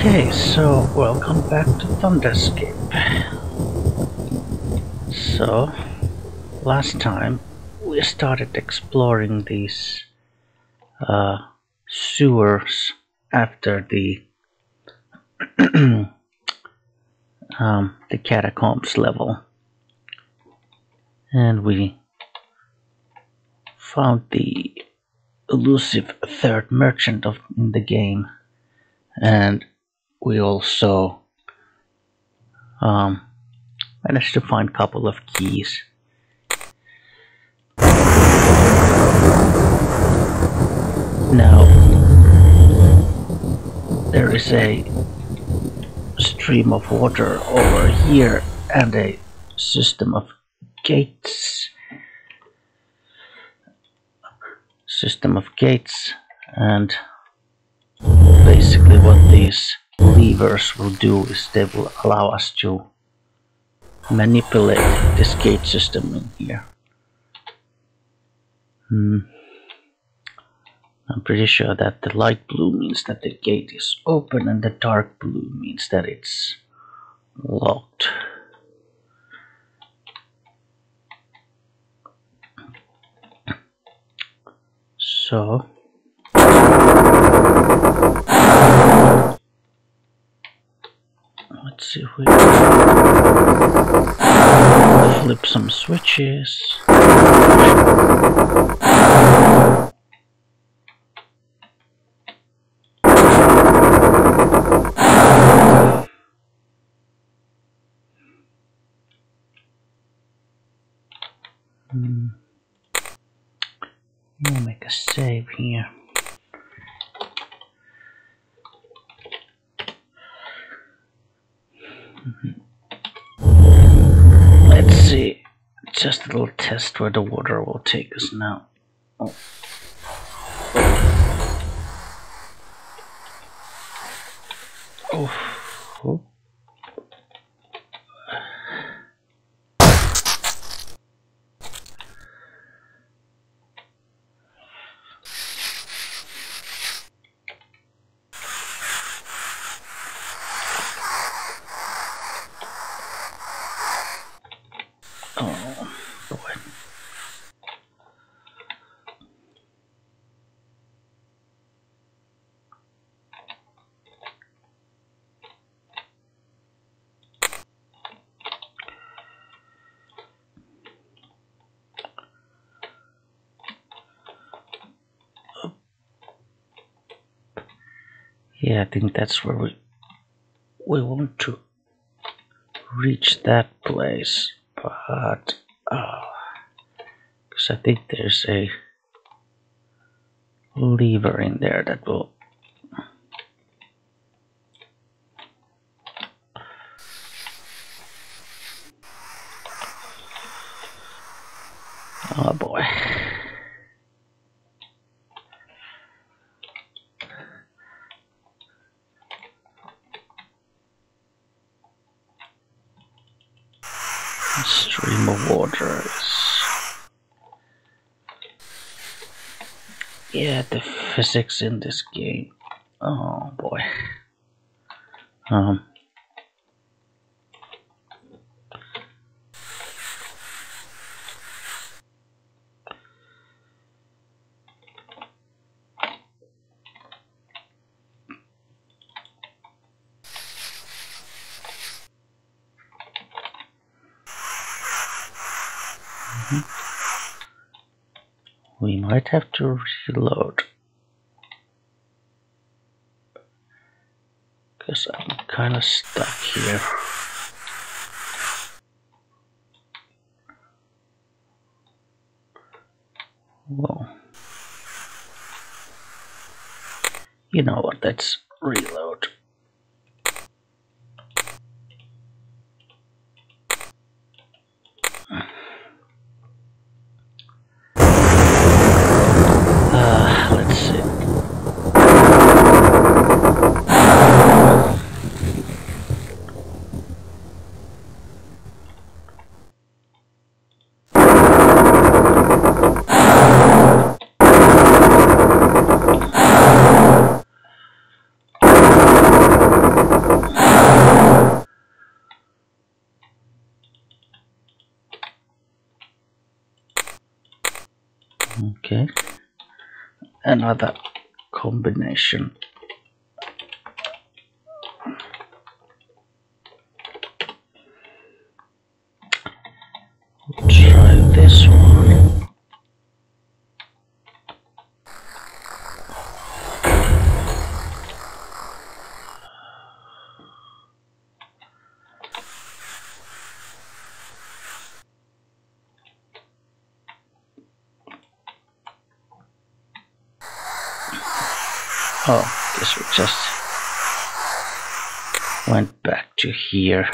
Okay, so welcome back to Thunderscape. So, last time we started exploring these uh, sewers after the um, the catacombs level, and we found the elusive third merchant of in the game, and we also um, managed to find a couple of keys. Now, there is a stream of water over here and a system of gates. System of gates, and basically, what these levers will do is they will allow us to manipulate this gate system in here. Hmm. I'm pretty sure that the light blue means that the gate is open and the dark blue means that it's locked. So let's see if we can flip some switches. Hmm. Gonna make a save where the water will take us now. Oh. Oh. oh boy. Yeah, I think that's where we we want to reach that place, but uh, because I think there's a lever in there that will. Oh boy. Water is yeah the physics in this game. Oh boy. Um we might have to reload because I'm kind of stuck here. Well, you know what? Let's reload. Uh, let's see. Another combination. try this one. Oh, guess we just went back to here.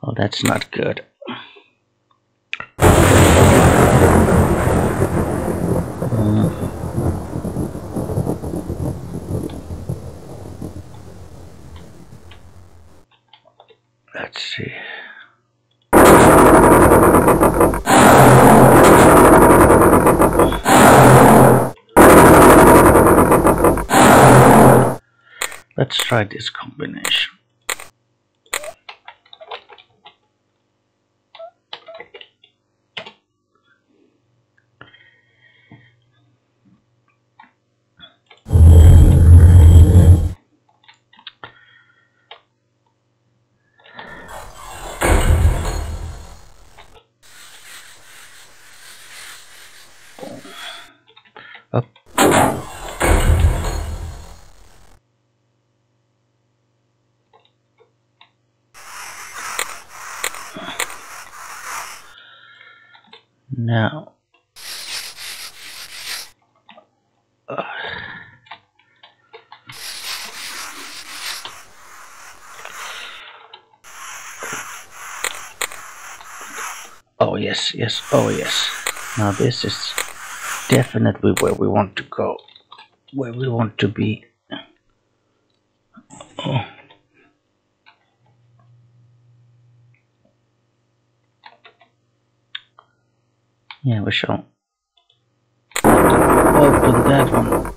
Oh, that's not good. Let's see. Let's try this combination. Up. Now, uh, oh yes, yes, oh yes. Now this is definitely where we want to go, where we want to be. Oh. Yeah, we shall open that one.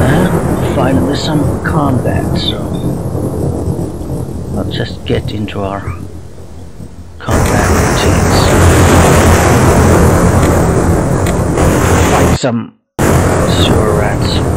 And finally some combat, so just get into our combat routines. Fight some sewer rats.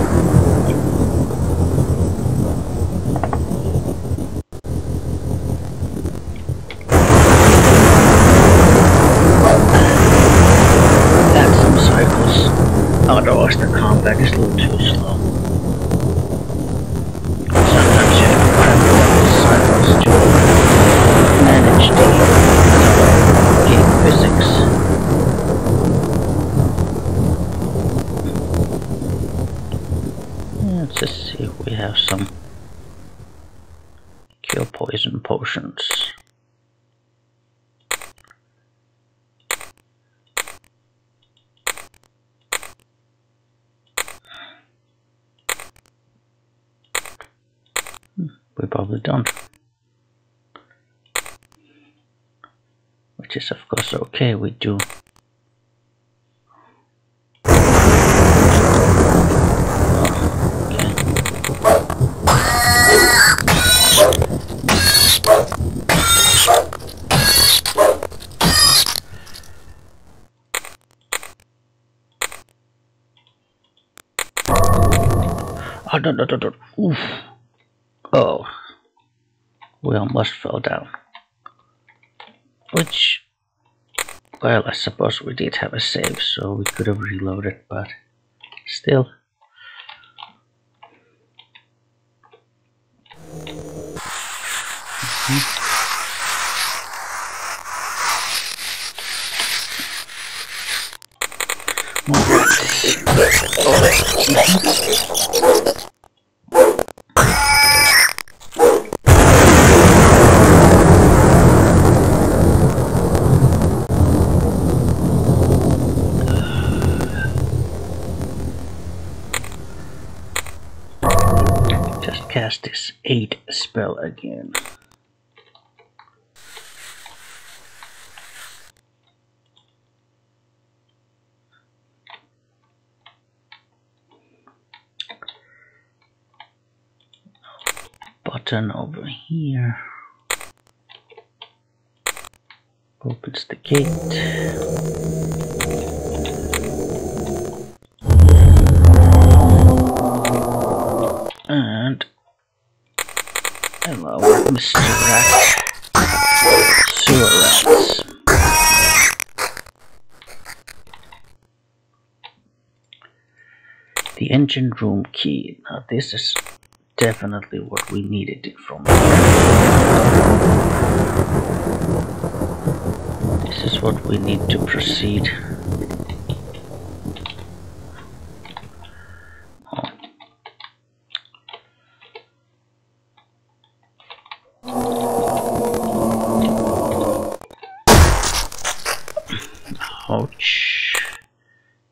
Kill poison potions. Hmm, we probably don't. Which is of course okay, we do. Oh, no, no, no. Oof. Oh. We almost fell down. Which, well, I suppose we did have a save, so we could have reloaded, but still. Mhm. Just spell again. Button over here. Opens the gate. and hello, Mr. Rat. Sewer. The engine room key. Now this is definitely what we needed from. This is what we need to proceed.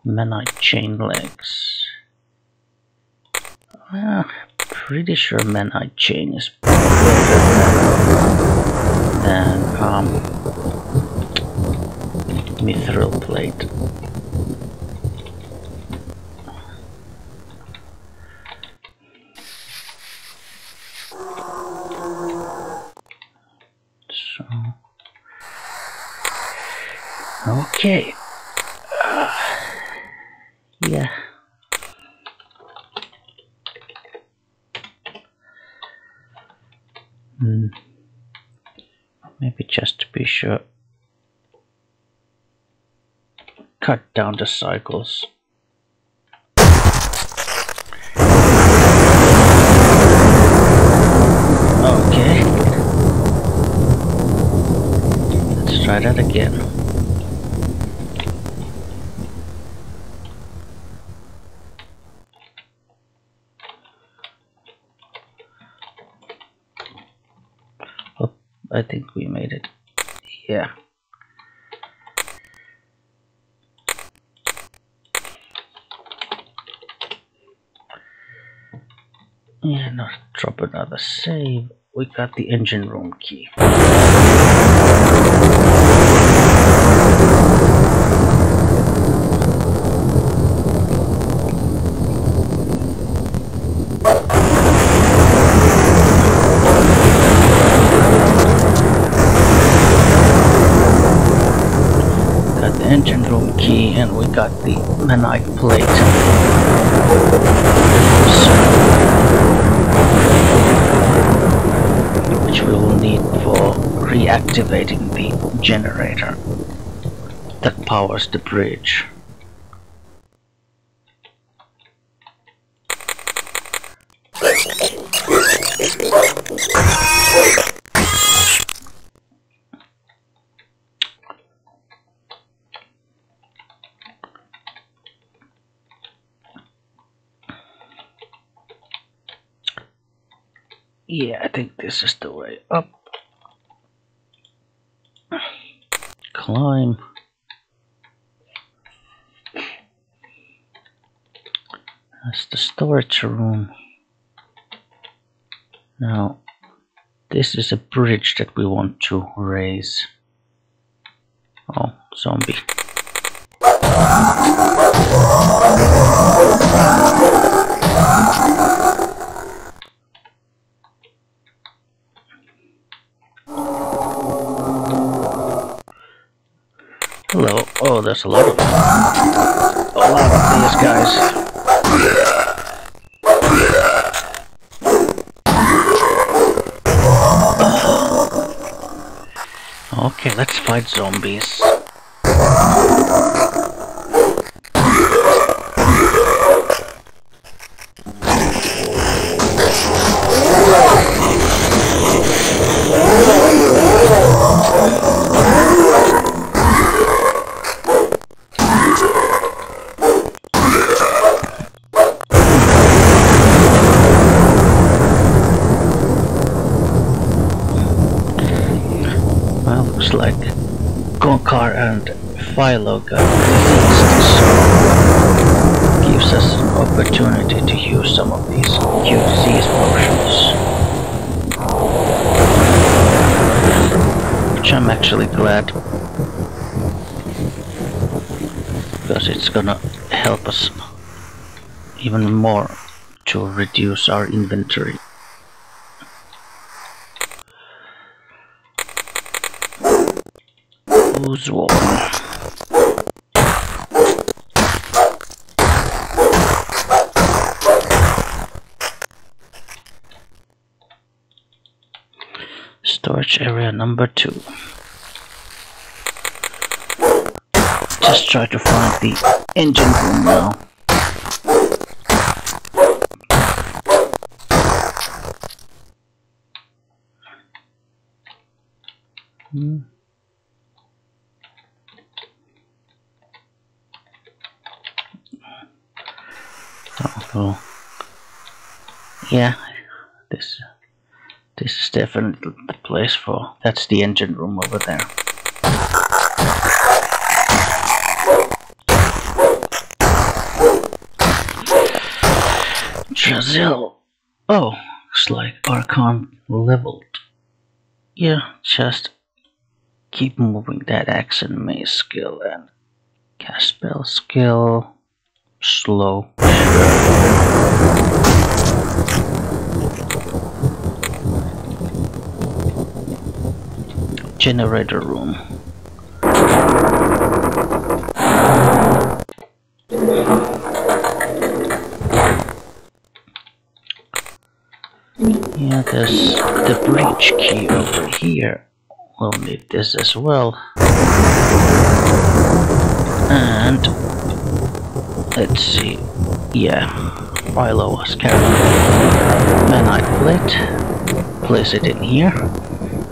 Manite chain legs. Well, pretty sure Manite chain is better than um, mithril plate. So, okay. Yeah. Hmm. Maybe just to be sure. Cut down the cycles. Okay. Let's try that again. Oh, I think we made it. Yeah. Yeah, not drop another save. We got the engine room key. engine room key and we got the Manite plate. Which we will need for reactivating the generator that powers the bridge. Yeah, I think this is the way up. Climb. That's the storage room. Now, this is a bridge that we want to raise. Oh, zombie. Oh, a lot of a lot of these guys. Okay, let's fight zombies. Philo got released, so gives us an opportunity to use some of these disease potions. Which I'm actually glad because it's gonna help us even more to reduce our inventory. usual. Storage area number two. Just try to find the engine room now. Mm-hmm. Oh, yeah, this this is definitely the place for. That's the engine room over there. Brazil. Oh, looks like Archon leveled. Yeah, just keep moving that axe and mace skill and cast spell skill slow. Generator room. Yeah, there's the breach key over here. We'll need this as well. And let's see. Yeah, Philo was carrying Manite plate. Place it in here.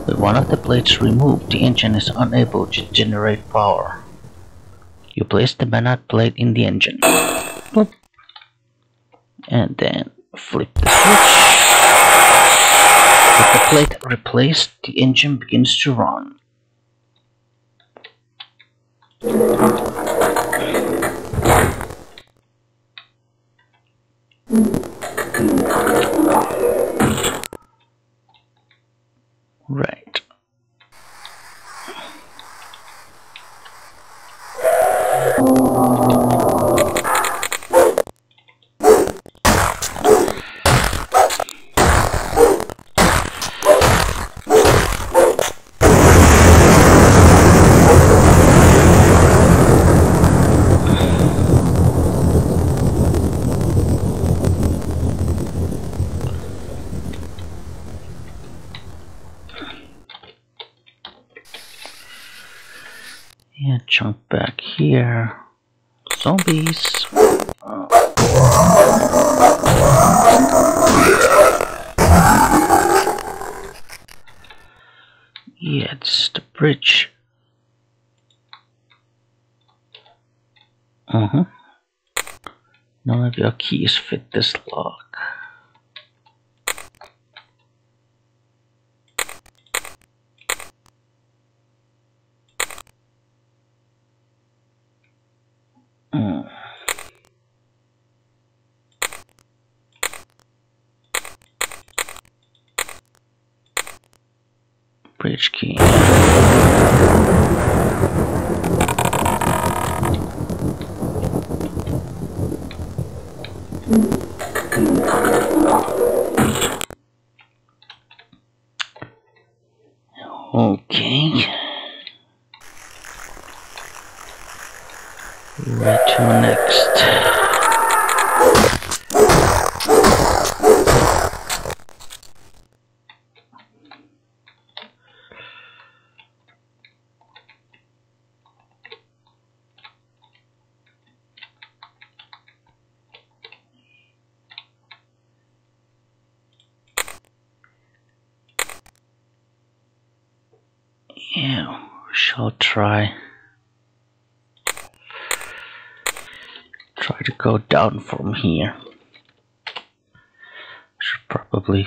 With one of the plates removed, the engine is unable to generate power. You place the Manite plate in the engine. Boop. And then flip the switch. With the plate replaced, the engine begins to run. Right. Here. Zombies. Yeah, it's the bridge. Uh huh. None of your keys fit this lock. Try to go down from here. Should probably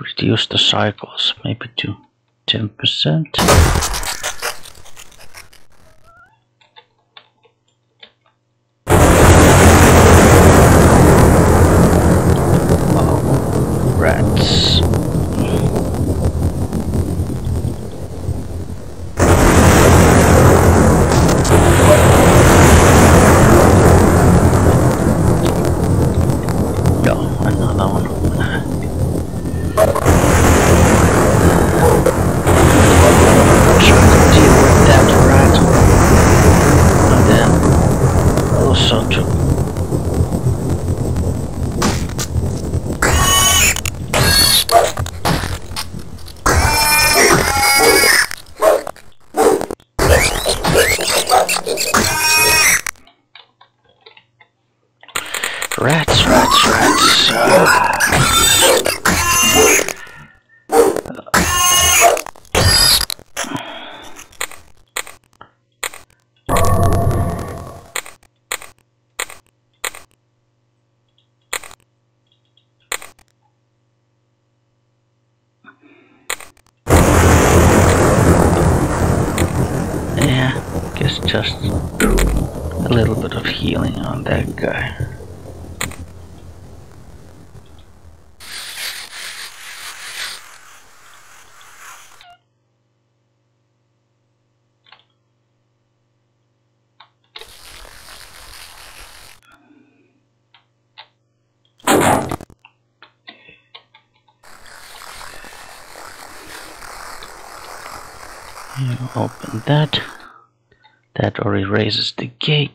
reduce the cycles maybe to 10%. Just a little bit of healing on that guy. You open that. That or erases the gate.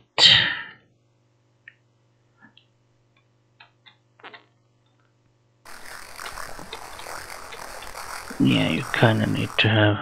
Yeah, you kinda need to have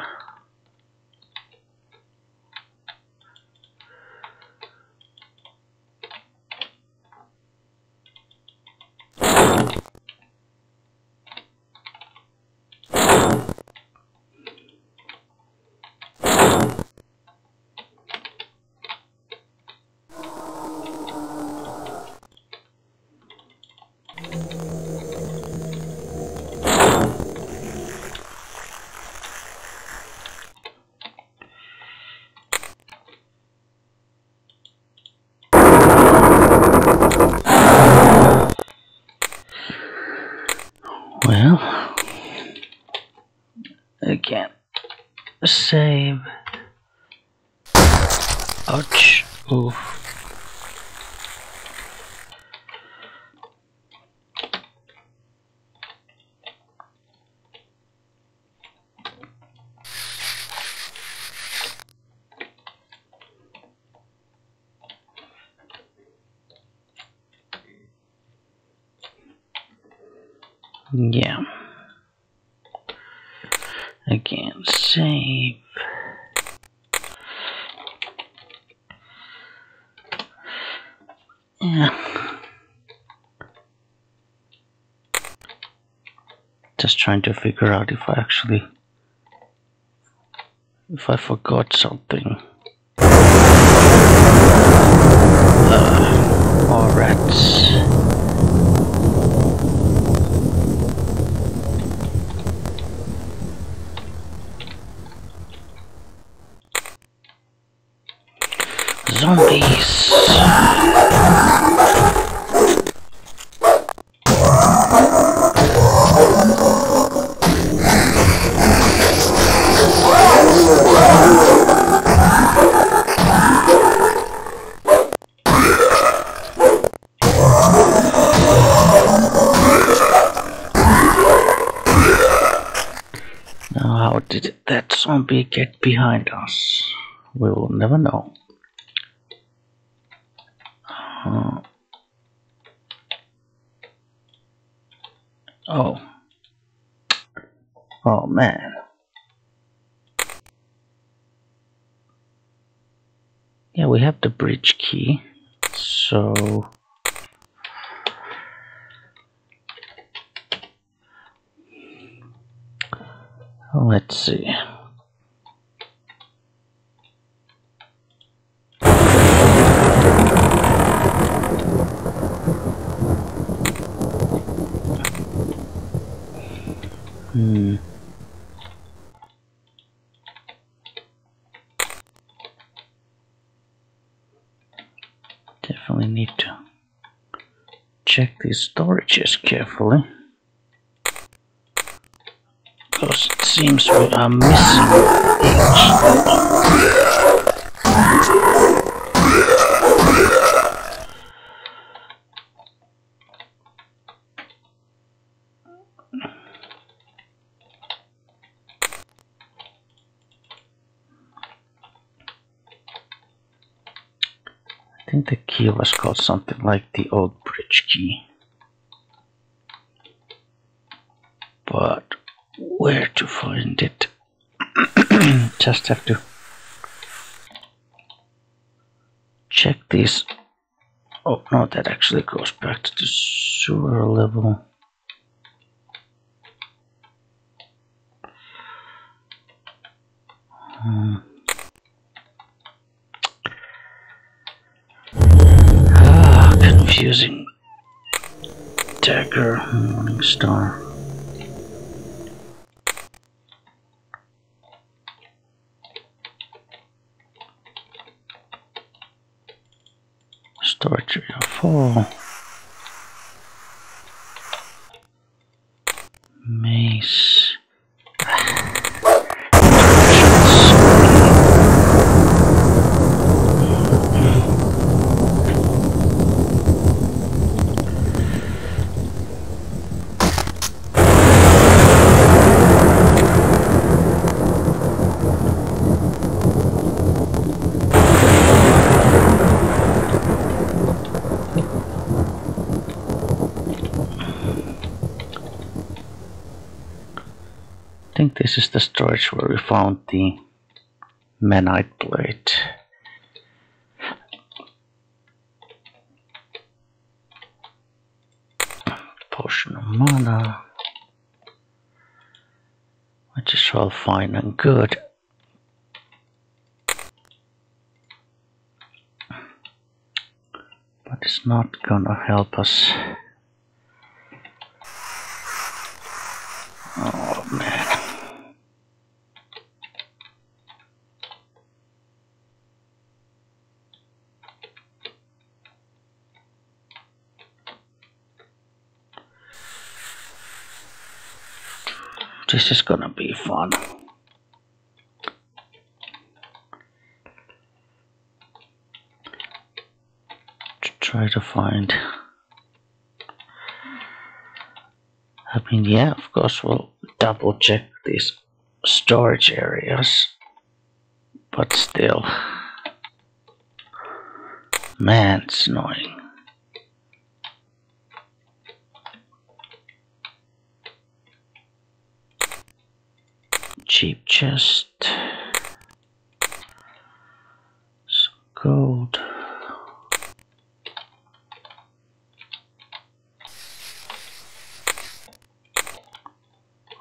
Well, again, save. Ouch. Oof. Yeah. Again, save. Yeah. Just trying to figure out if I actually. if I forgot something. Uh, rats. Zombie get behind us? We will never know. Uh, oh. Oh man. Yeah, we have the bridge key. So. Let's see. Hmm. Definitely need to check these storages carefully. Because it seems we are missing I think the key was called something like the old bridge key. But where to find it? Just have to check these Oh no, that actually goes back to the sewer level. Hmm. Ah, confusing. Dagger, Morning Star. Area 4. Where we found the Manite plate. Potion of mana. Which is all fine and good. But it's not gonna help us. Oh man. This is gonna be fun. To try to find. I mean, yeah, of course, we'll double check these storage areas, but still, man, it's annoying. Chest, some gold.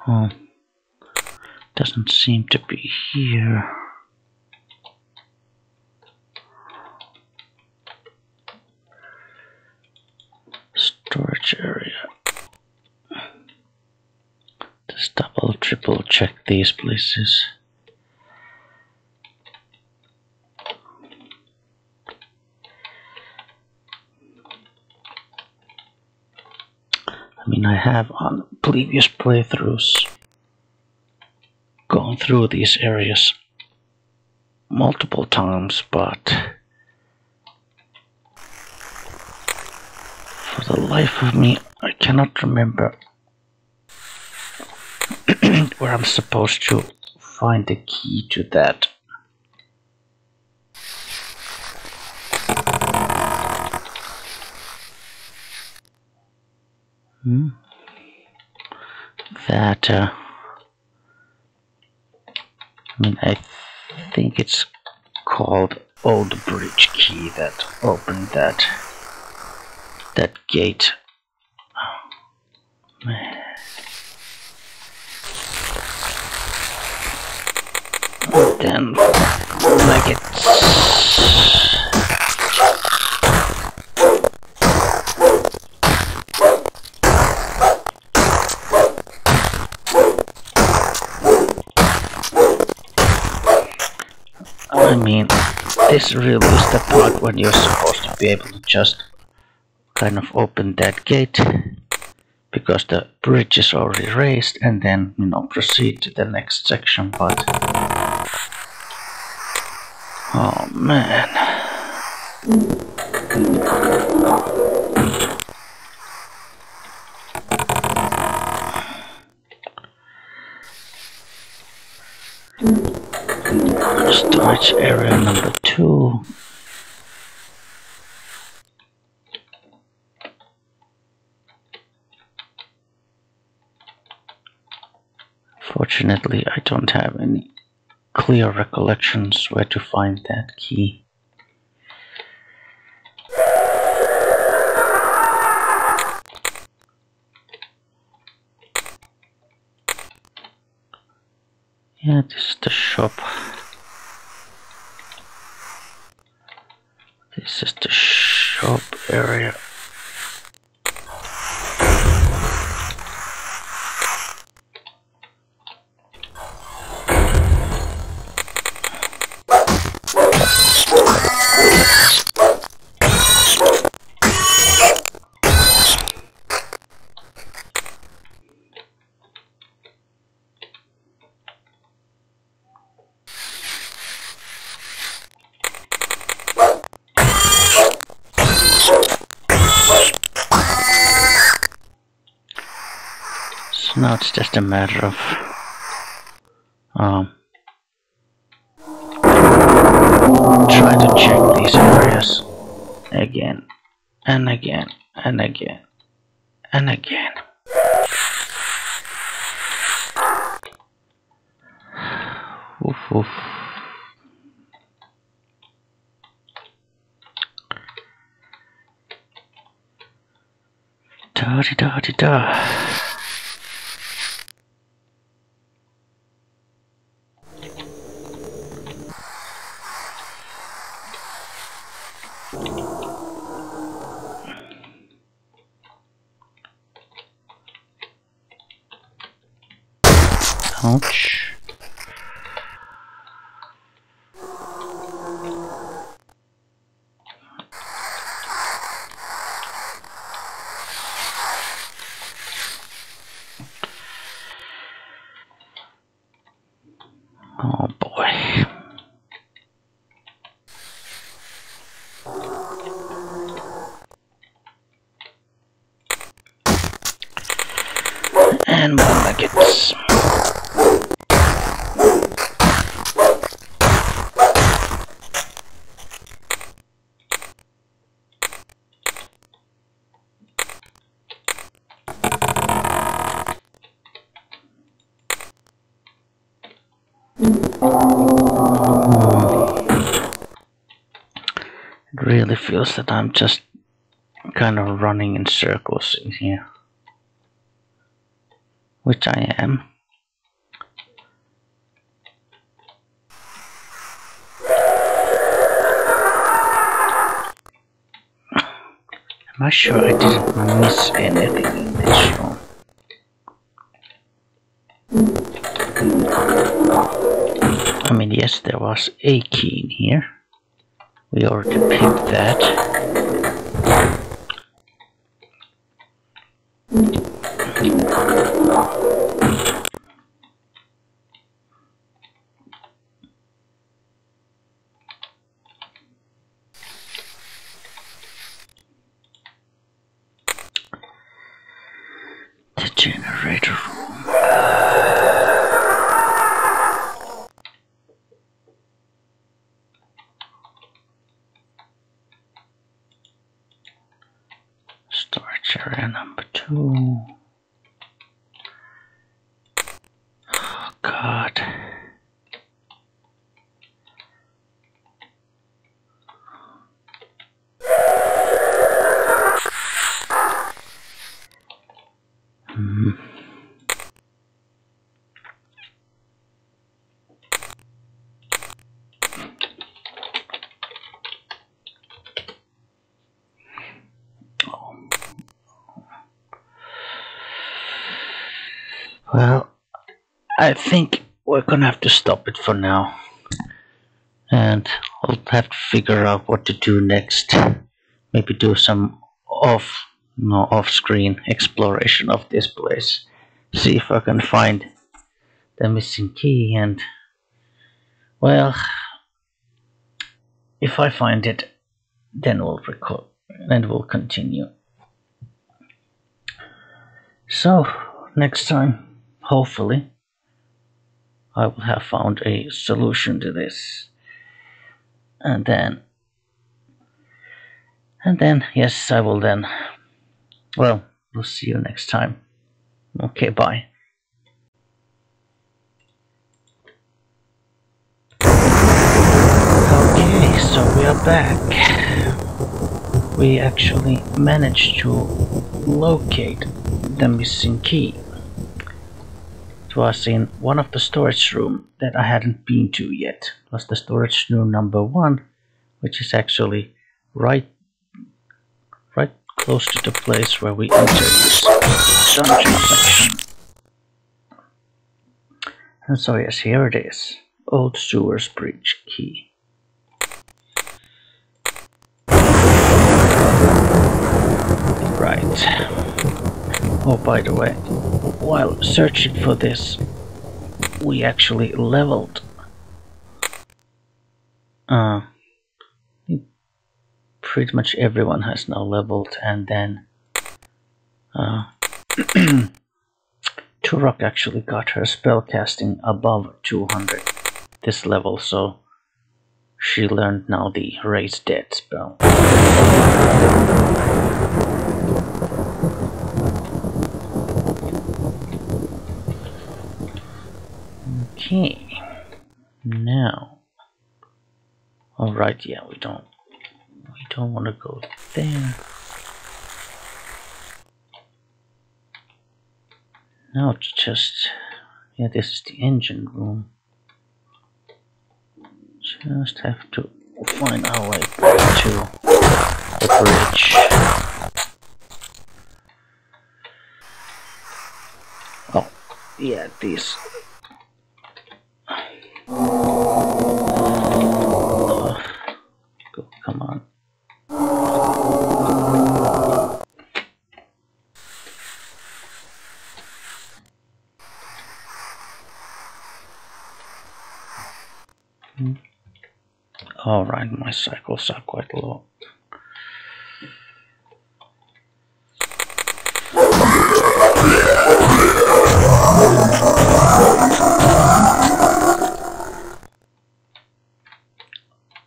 Oh, doesn't seem to be here. Storage area. Just double, triple check these places. I mean, I have on previous playthroughs gone through these areas multiple times, but for the life of me, I cannot remember where I'm supposed to find the key to that. Hmm. That, uh, I mean, I think it's called Old Bridge Key that opened that that gate. Oh, man. Like I mean, this really is the part when you're supposed to be able to just kind of open that gate because the bridge is already raised and then, you know, proceed to the next section, but... Man. Storage area number two. Fortunately, I don't have any clear recollections where to find that key. Yeah, this is the shop. This is the shop area. Just a matter of um, try to check these areas again and again and again and again. Oof, oof. Da di da di da. Feels that I'm just kind of running in circles in here. Which I am. Am I sure I didn't miss anything in this room? I mean, yes, there was a key in here. We already picked that. The generator room. Storage area number two. Oh God. Hmm. Well, I think we're gonna have to stop it for now. And I'll have to figure out what to do next. Maybe do some off no off screen exploration of this place. See if I can find the missing key and well if I find it then we'll record and we'll continue. So next time hopefully I will have found a solution to this. And then and then yes I will then well we'll see you next time. Okay bye. Okay, so we are back. We actually managed to locate the missing key. Was in one of the storage room that I hadn't been to yet. It was the storage room number one, which is actually right right close to the place where we entered this dungeon section. And so yes, here it is. Old Sewers Bridge key. Right. Oh, by the way, while searching for this, we actually leveled. Uh, pretty much everyone has now leveled, and then uh, Turok actually got her spellcasting above 200 this level, so she learned now the Raise Dead spell. Okay. Now. Alright, yeah, we don't we don't want to go there. Now it's just yeah, this is the engine room. Just have to find our way to the bridge. Oh, yeah, this Come on. Alright, my cycles are quite low.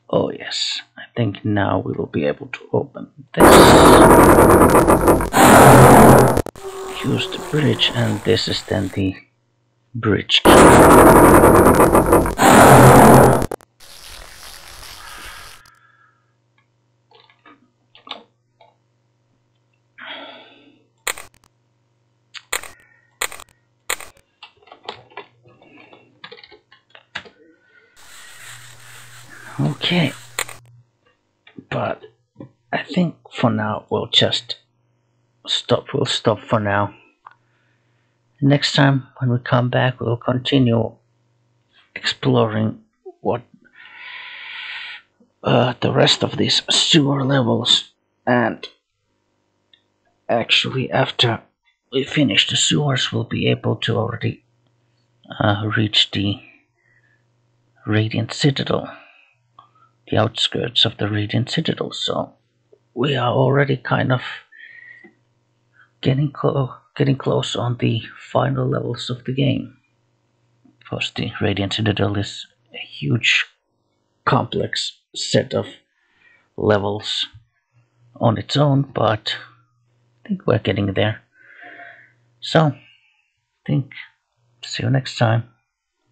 Oh yes I think now we will be able to open this. Use the bridge and this is then the bridge key. Okay. But I think for now we'll just stop we'll stop for now. Next time when we come back we'll continue exploring what uh, the rest of these sewer levels. And actually after we finish the sewers we'll be able to already uh, reach the Radiant Citadel the outskirts of the Radiant Citadel, so we are already kind of getting close getting close on the final levels of the game. Because the Radiant Citadel is a huge complex set of levels on its own, but I think we're getting there. So, I think see you next time.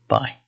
Bye.